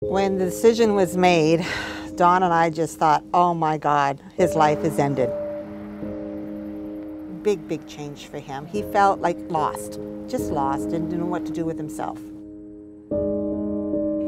When the decision was made, Don and I just thought, oh my God, his life is ended. Big, big change for him. He felt like lost, just lost, and didn't know what to do with himself.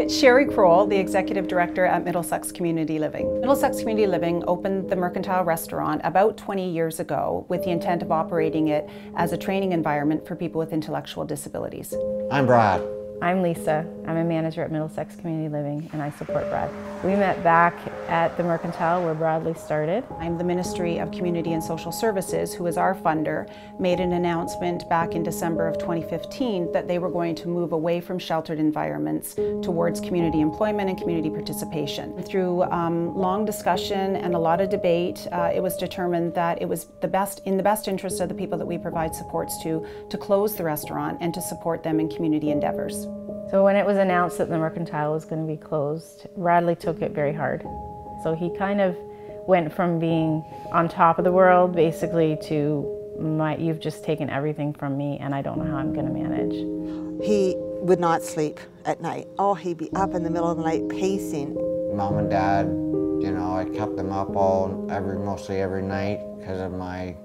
It's Sherry Kroll, the Executive Director at Middlesex Community Living. Middlesex Community Living opened the Mercantile Restaurant about 20 years ago with the intent of operating it as a training environment for people with intellectual disabilities. I'm Brad. I'm Lisa. I'm a manager at Middlesex Community Living and I support Brad. We met back at the Mercantile where Bradley started. I'm the Ministry of Community and Social Services, who is our funder, made an announcement back in December of 2015 that they were going to move away from sheltered environments towards community employment and community participation. Through um, long discussion and a lot of debate, uh, it was determined that it was the best in the best interest of the people that we provide supports to to close the restaurant and to support them in community endeavors. So when it was announced that the Mercantile was going to be closed, Bradley took it very hard. So he kind of went from being on top of the world basically to my, you've just taken everything from me and I don't know how I'm going to manage. He would not sleep at night. Oh, he'd be up in the middle of the night pacing. Mom and dad, you know, I kept them up all, every, mostly every night because of my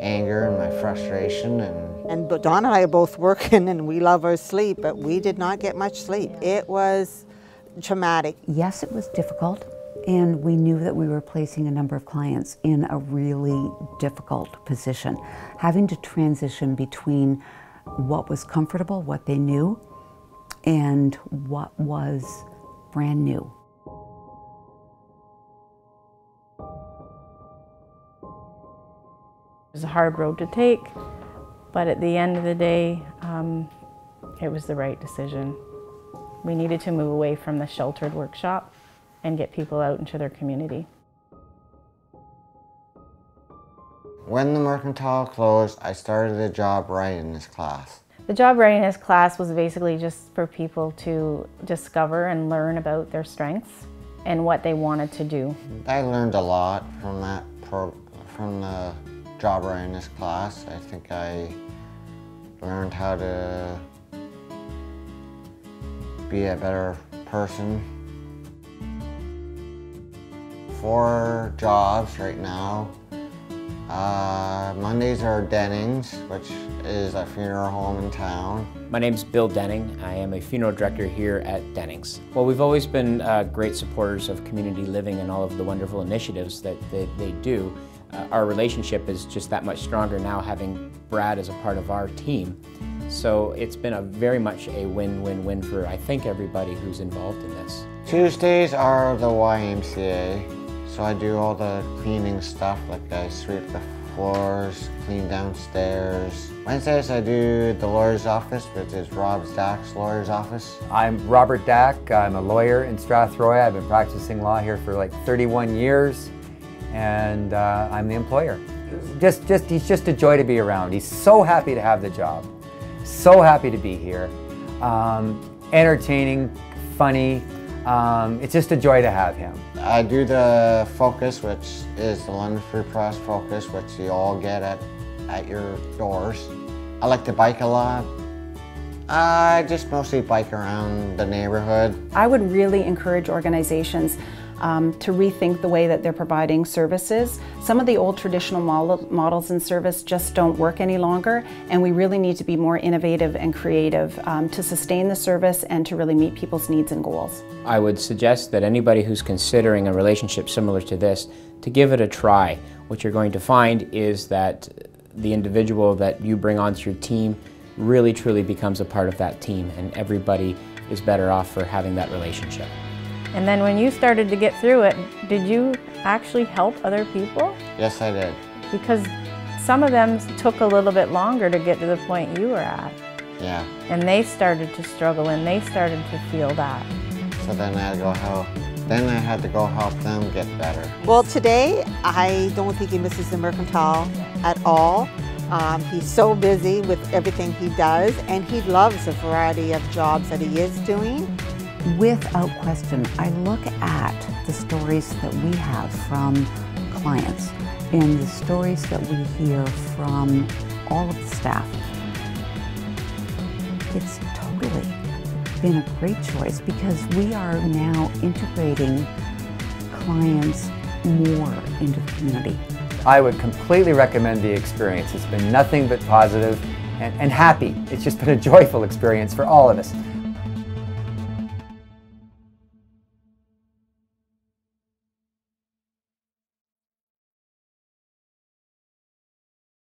anger and my frustration and and but Don and I are both working and we love our sleep, but we did not get much sleep. It was traumatic. Yes, it was difficult, and we knew that we were placing a number of clients in a really difficult position, having to transition between what was comfortable, what they knew, and what was brand new. It was a hard road to take, but at the end of the day, um, it was the right decision. We needed to move away from the sheltered workshop and get people out into their community. when the mercantile closed, I started a job readiness class. The job readiness class was basically just for people to discover and learn about their strengths and what they wanted to do. I learned a lot from that pro, from the job this class. I think I learned how to be a better person. Four jobs right now. Uh, Mondays are Dennings, which is a funeral home in town. My name's Bill Denning. I am a funeral director here at Dennings. Well, we've always been uh, great supporters of community living and all of the wonderful initiatives that they, they do. Uh, our relationship is just that much stronger now having Brad as a part of our team. So it's been a very much a win-win-win for I think everybody who's involved in this. Tuesdays are the YMCA, so I do all the cleaning stuff, like I sweep the floors, clean downstairs. Wednesdays I do the lawyer's office, which is Rob Stack's lawyer's office. I'm Robert Dack. I'm a lawyer in Strathroy. I've been practicing law here for like 31 years, and uh, I'm the employer. Just, just, he's just a joy to be around. He's so happy to have the job, so happy to be here. Um, entertaining, funny. Um, it's just a joy to have him. I do the focus, which is the London Free Press focus, which you all get at, at your doors. I like to bike a lot. I just mostly bike around the neighborhood. I would really encourage organizations um, to rethink the way that they're providing services. Some of the old traditional model, models in service just don't work any longer, and we really need to be more innovative and creative um, to sustain the service and to really meet people's needs and goals. I would suggest that anybody who's considering a relationship similar to this to give it a try. What you're going to find is that the individual that you bring onto your team really truly becomes a part of that team and everybody is better off for having that relationship. And then when you started to get through it, did you actually help other people? Yes, I did. Because some of them took a little bit longer to get to the point you were at. Yeah. And they started to struggle and they started to feel that. So then I had to go help. Then I had to go help them get better. Well, today I don't think he misses the mercantile at all. Um, he's so busy with everything he does, and he loves the variety of jobs that he is doing. Without question, I look at the stories that we have from clients and the stories that we hear from all of the staff. It's totally been a great choice because we are now integrating clients more into the community. I would completely recommend the experience. It's been nothing but positive and, and happy. It's just been a joyful experience for all of us.